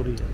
autoridad.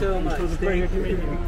so much. Thank you.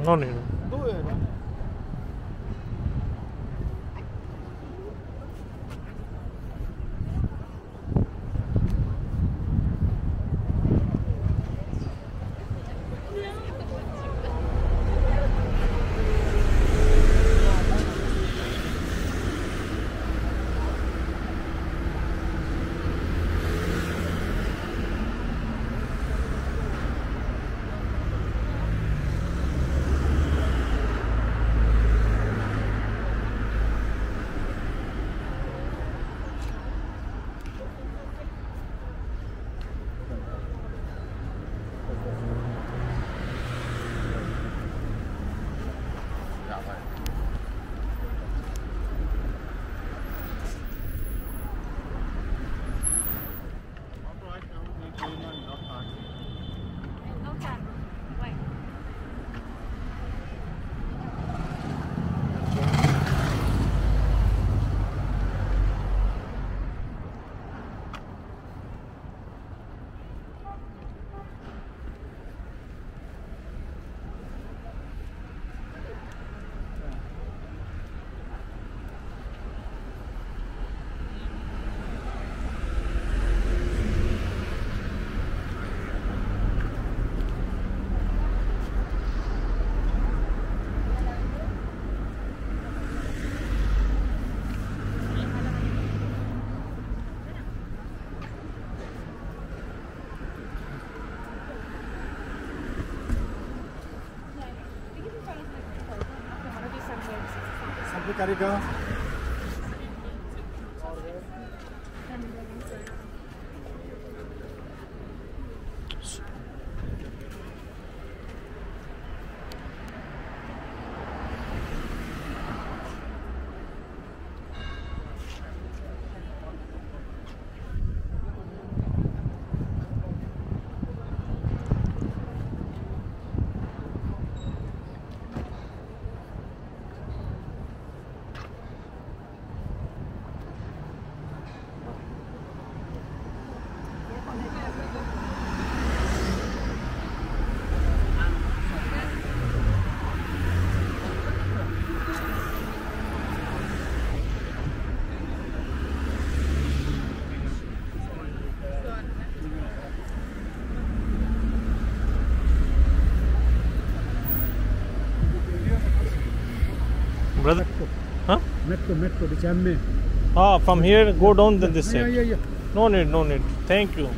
No, no. Carregando. Metro, metro, diciamo. Ah, from here, go down then this Yeah, side. yeah, yeah. No need, no need. Thank you.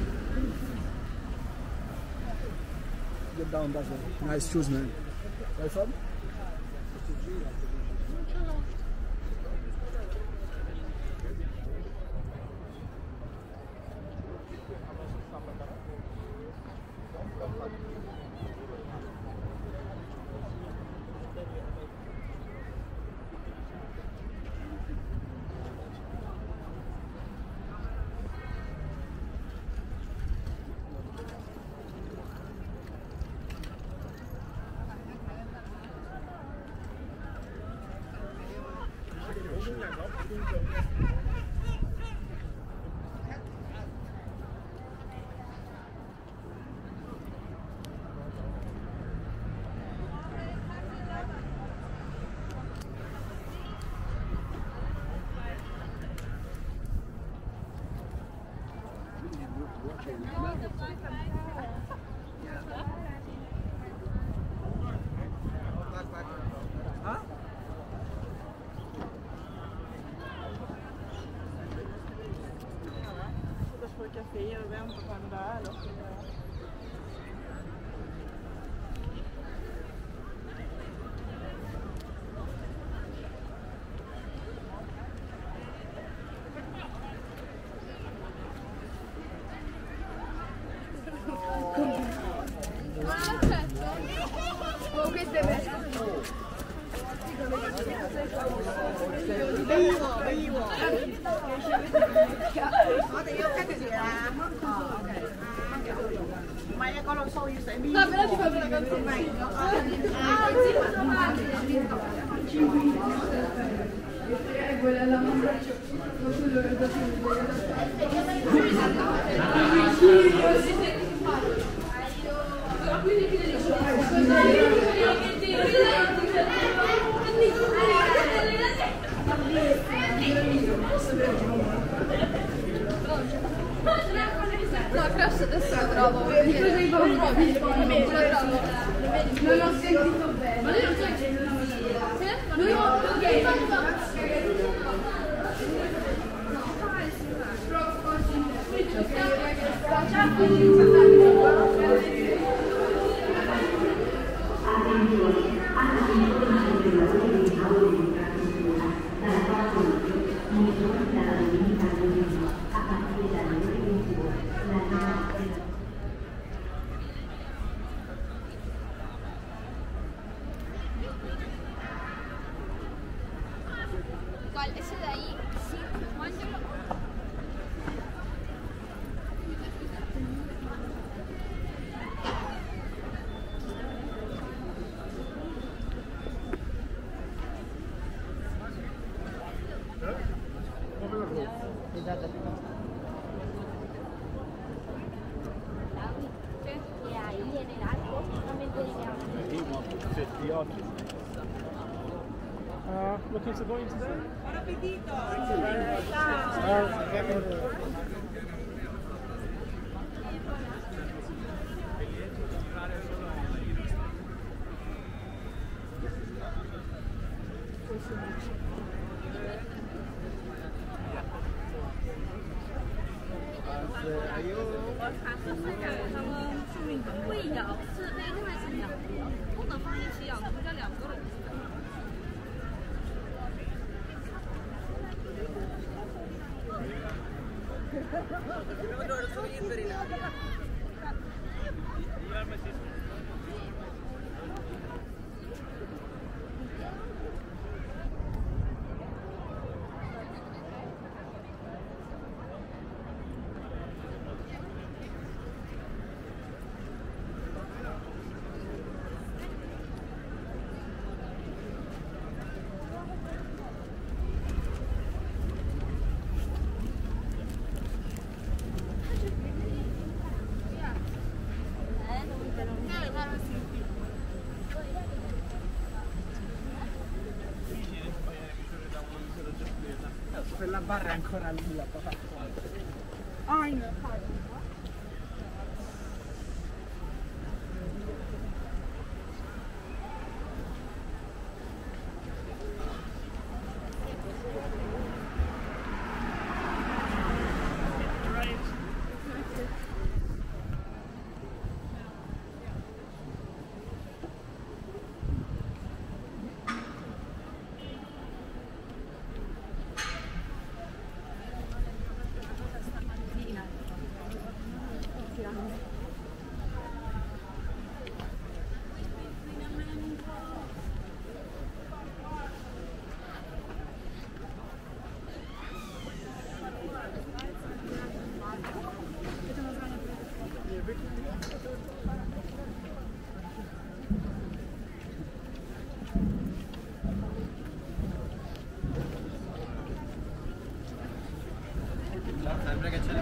Get down, that's it. Nice shoes, man. Where No, però ti faccio la canzone. Ah, sì, ma non vale. Barra è ancora lì, গেছিলেন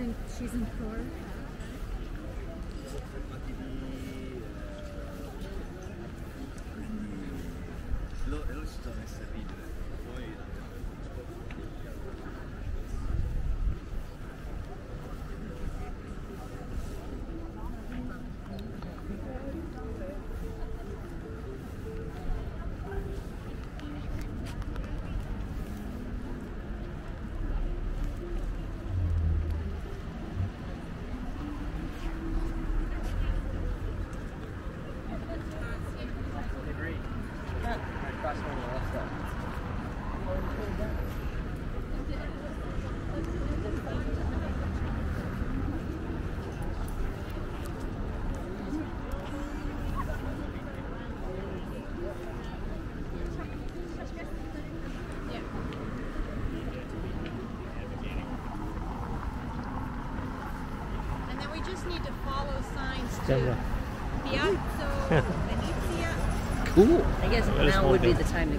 in she's in Florida. Cool. I guess now would be the time to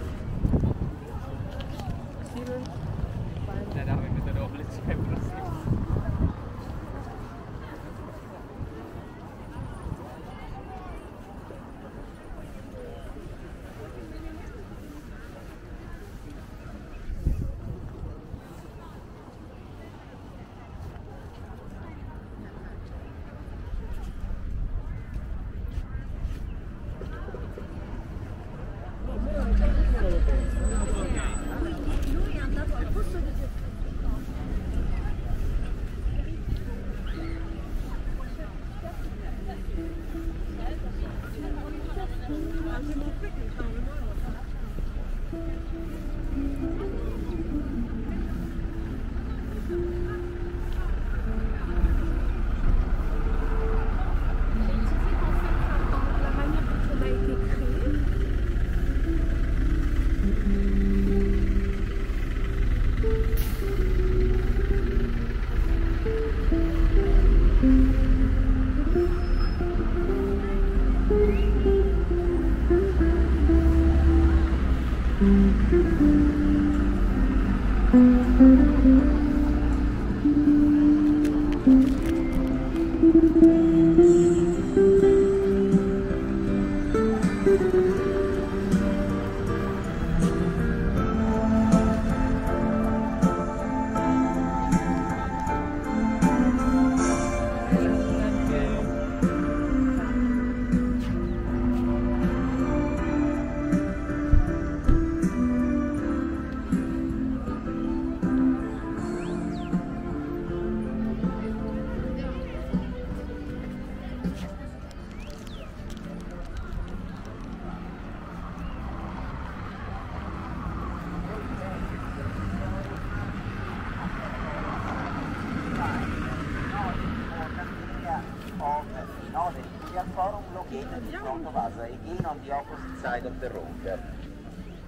of us, again on the opposite side of the road.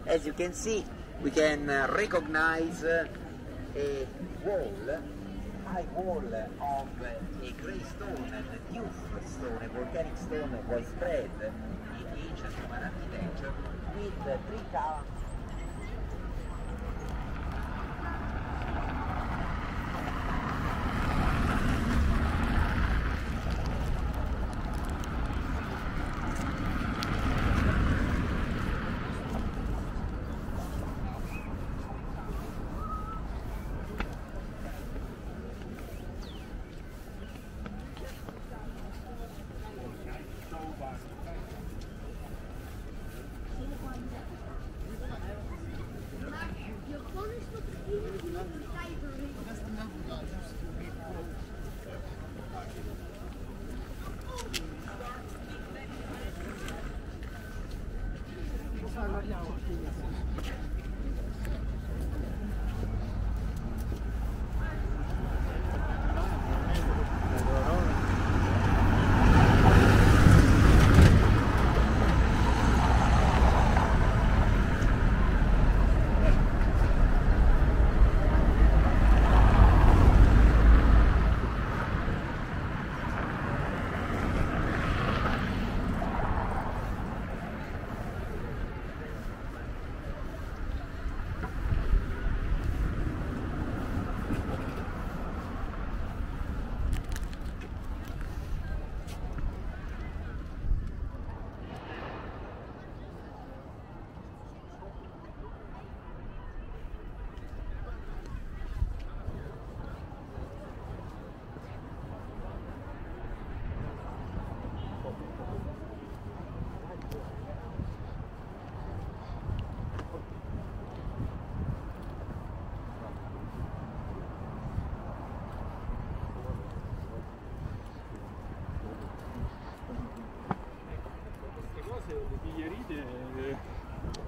As you can see, we can recognize a wall, high wall of a grey stone and a youth stone, a volcanic stone widespread in ancient Roman architecture with three towers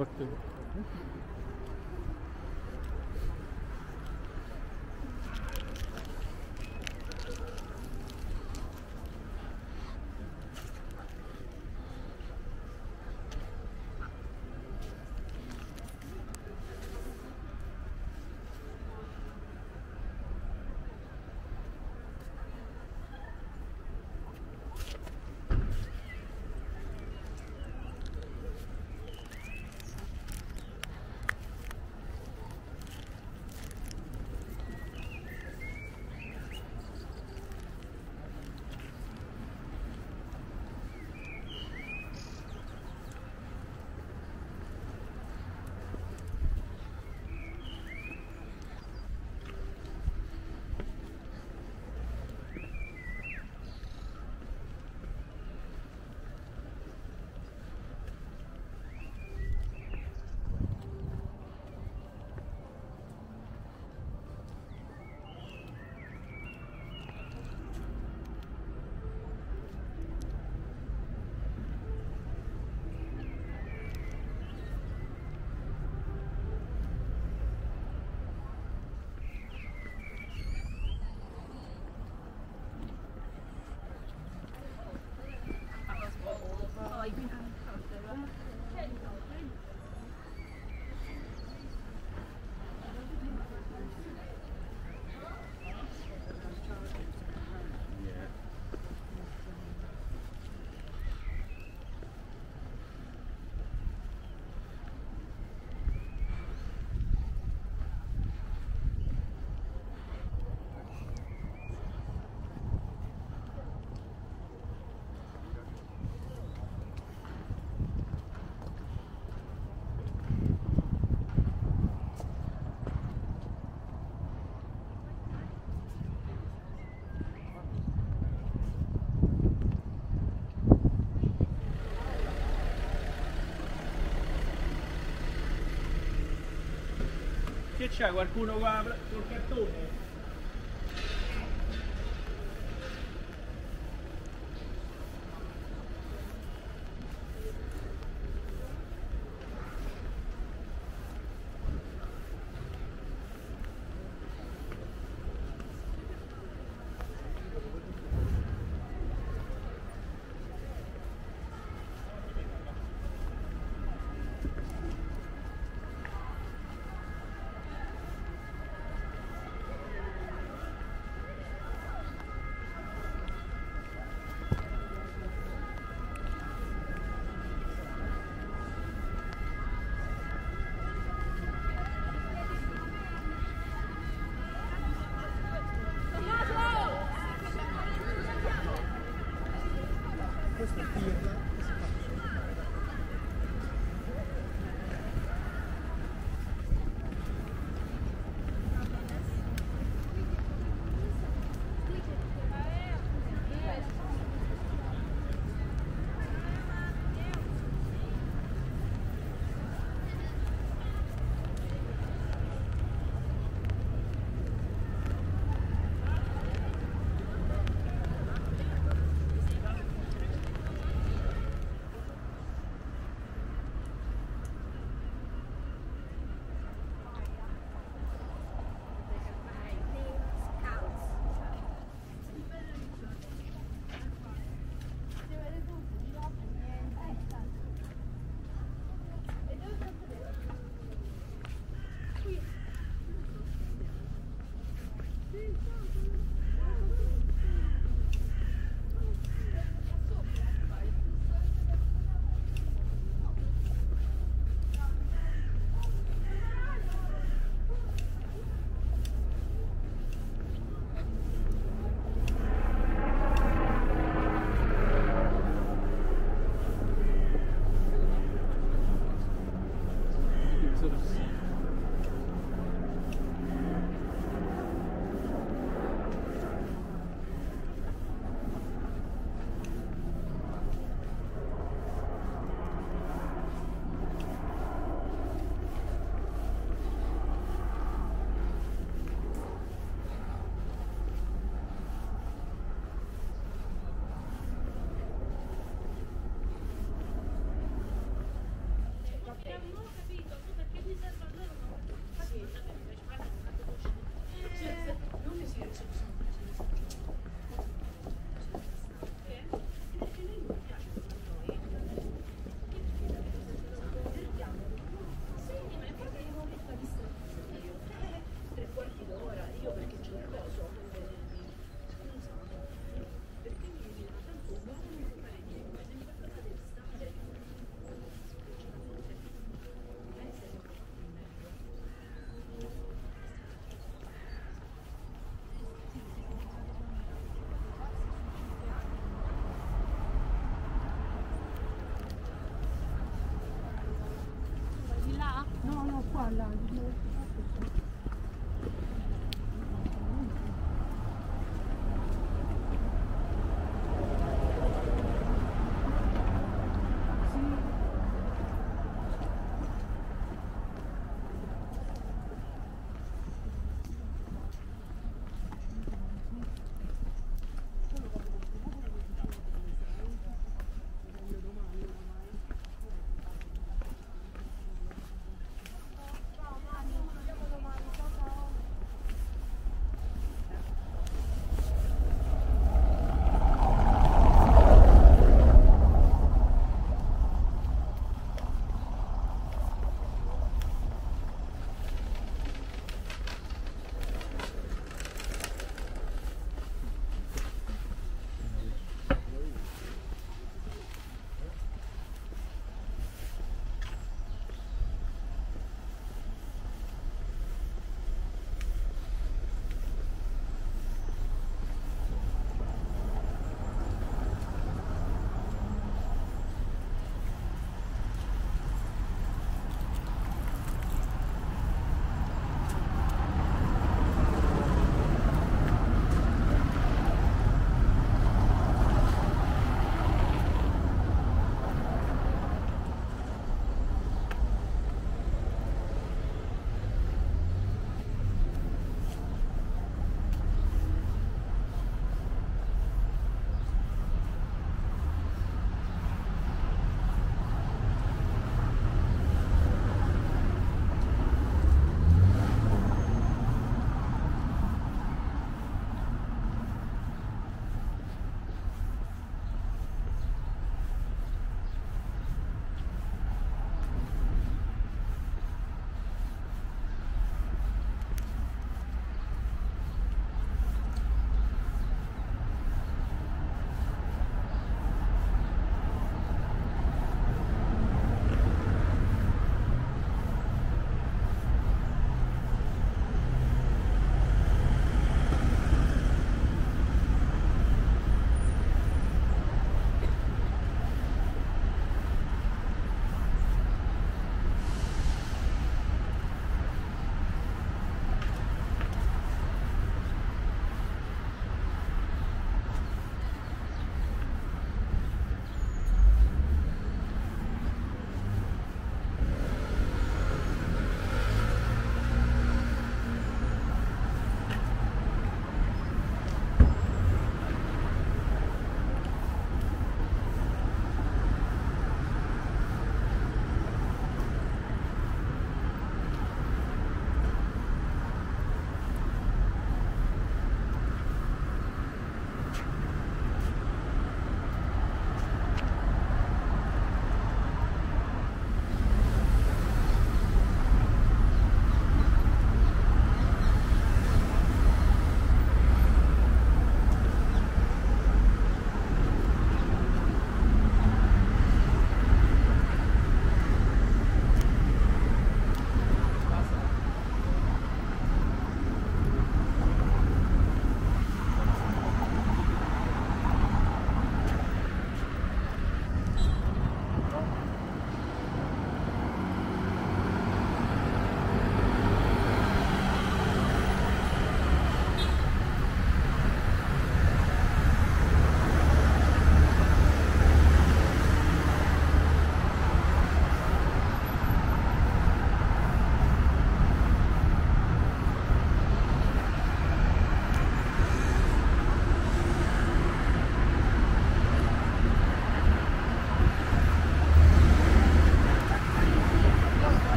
করতে Che c'è qualcuno qua Thank you.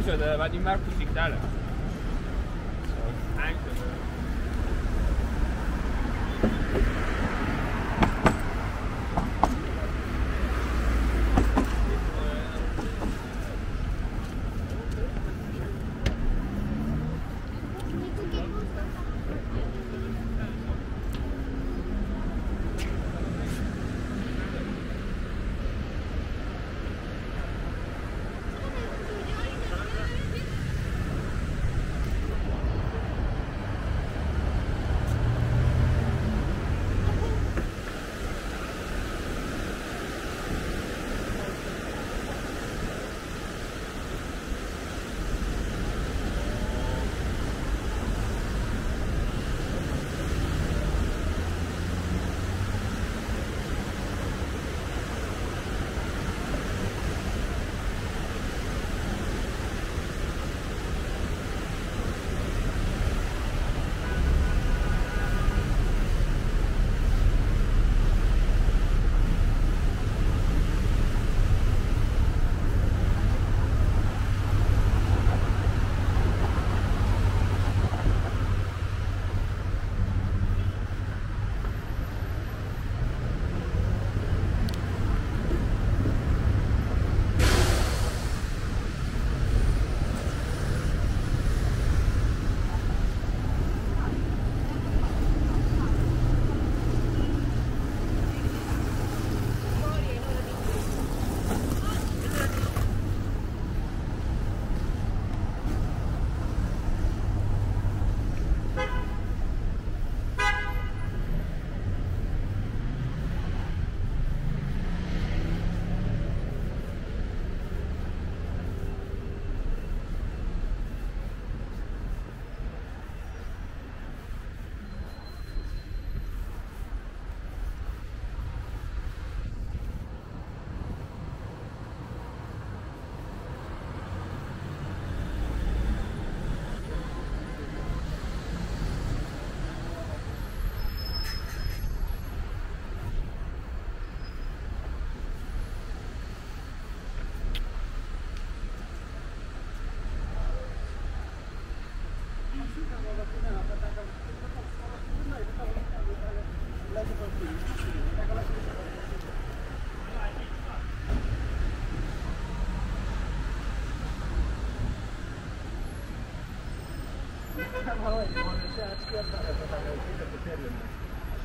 شده بعد این بر کوچیک‌تره.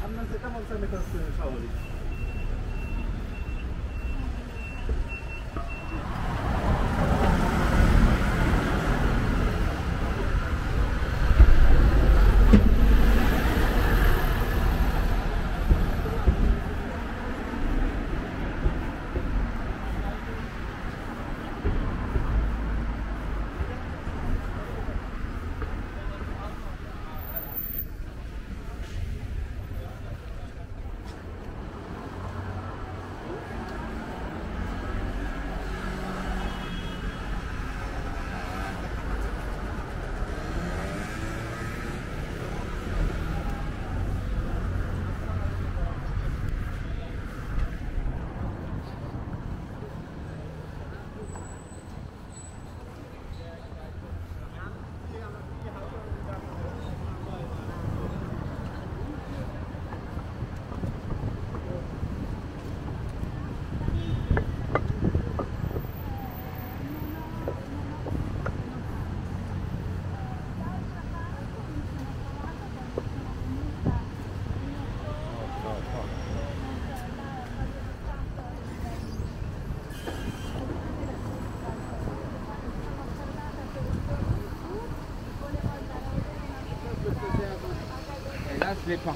আপনার যেটা মন চাই আমি l'ai pas.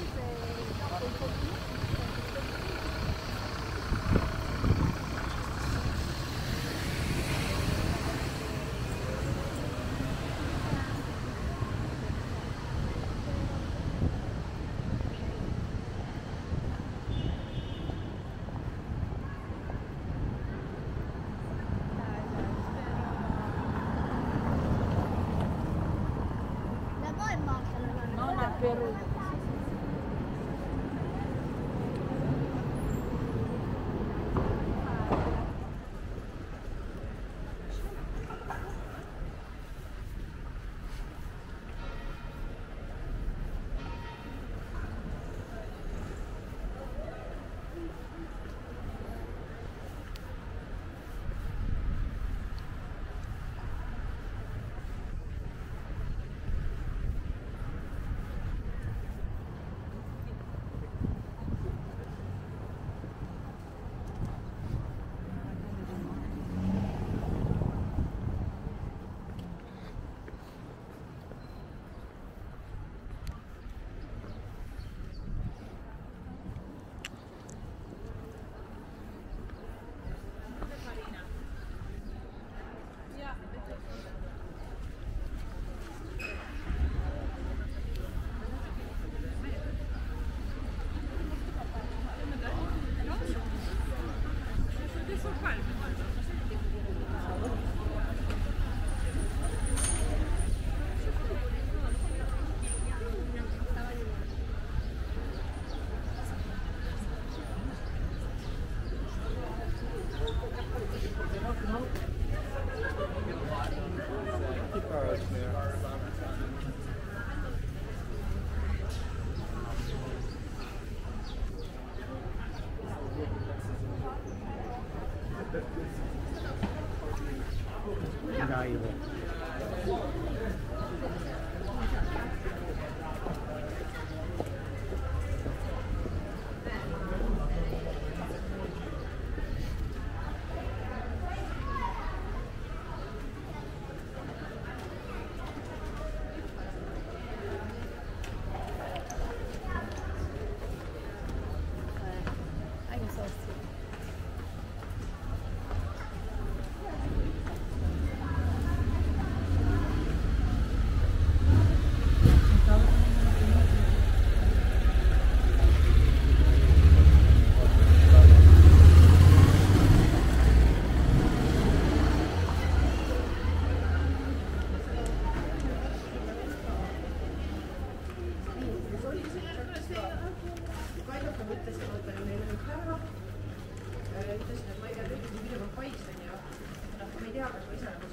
Là-bas, Yeah.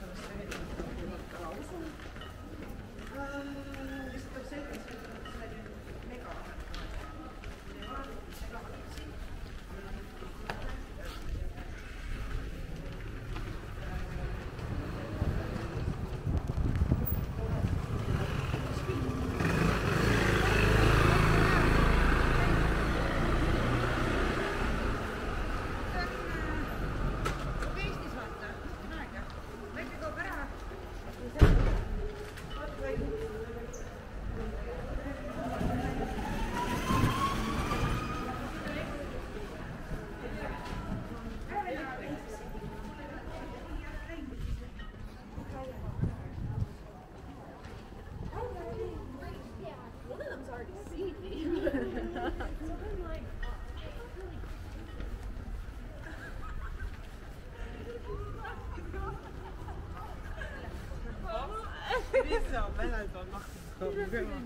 Weil halt, dann macht es.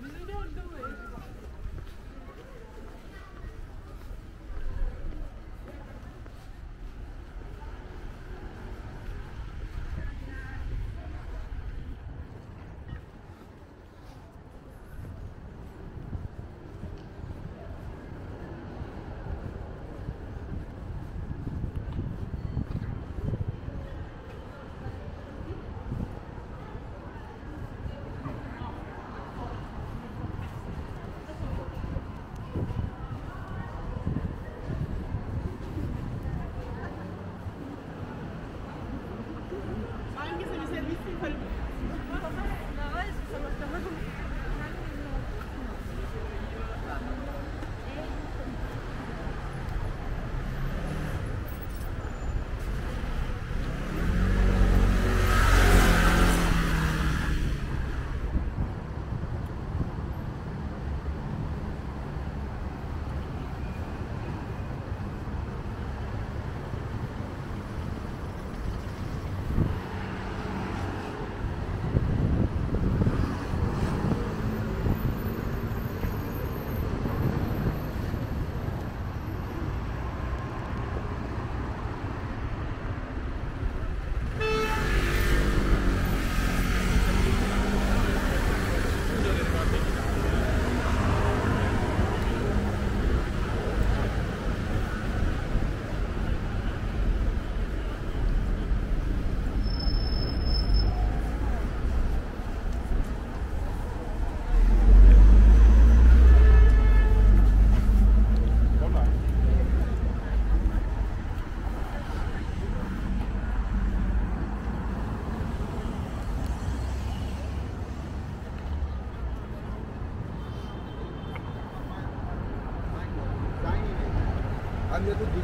안내도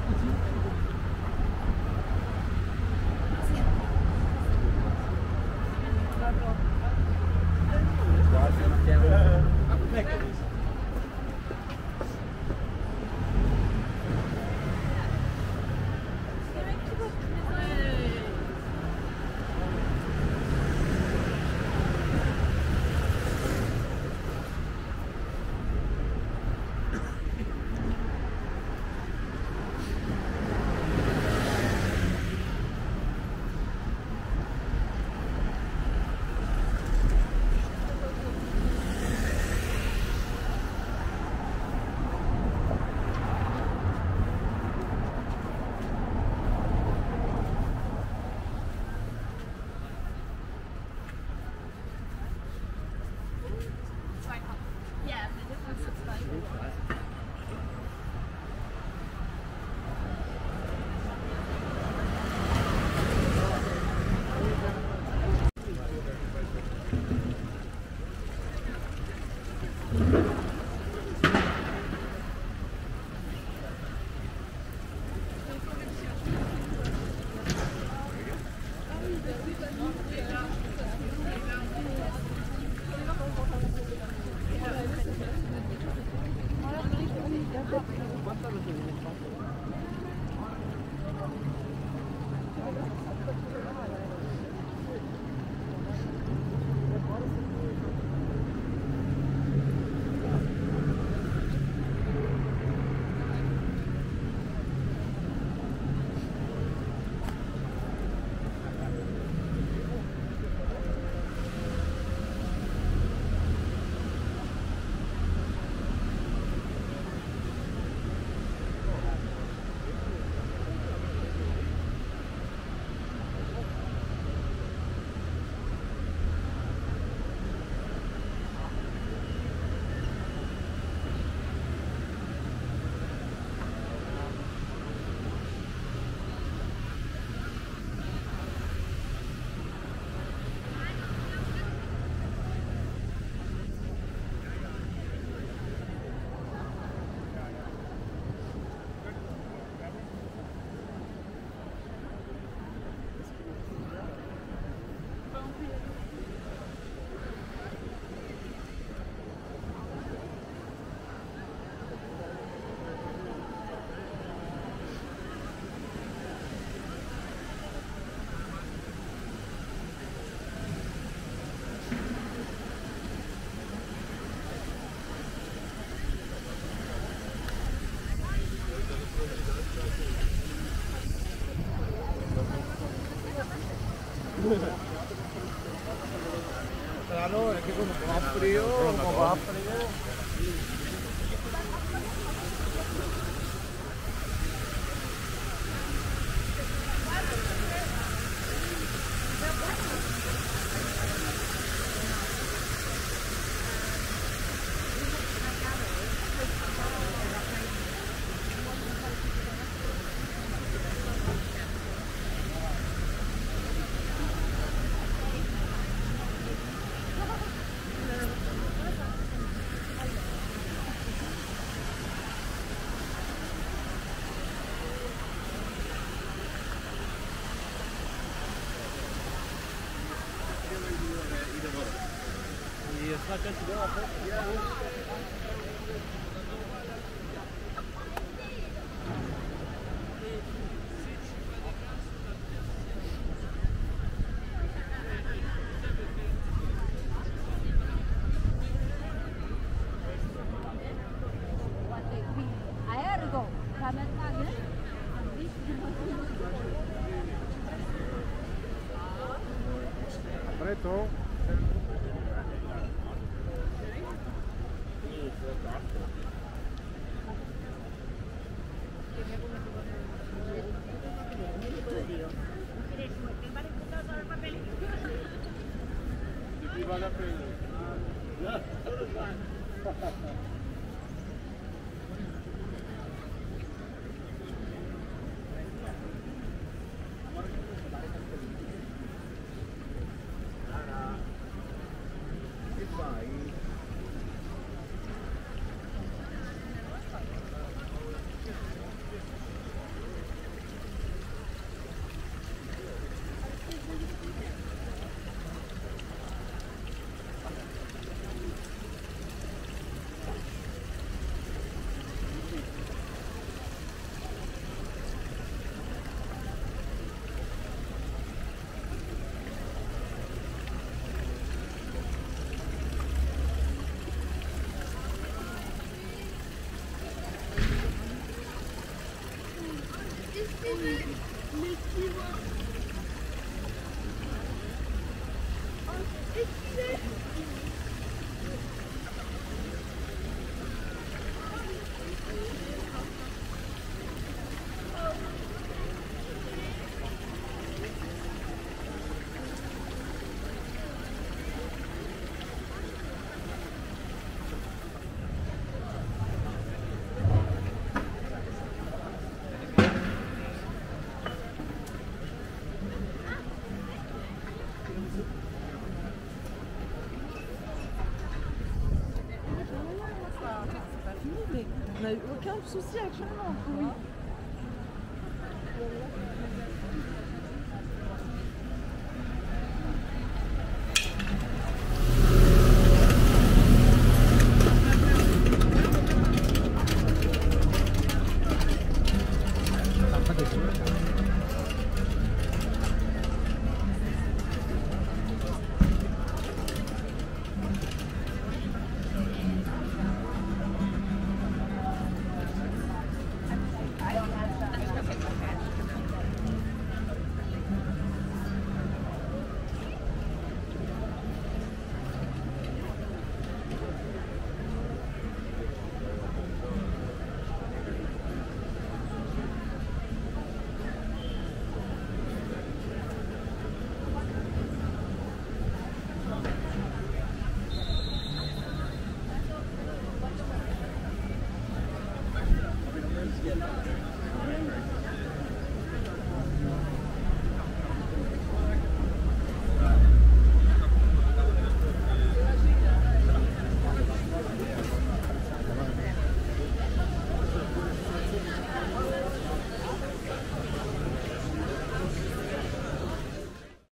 esto plein de soucis actuellement.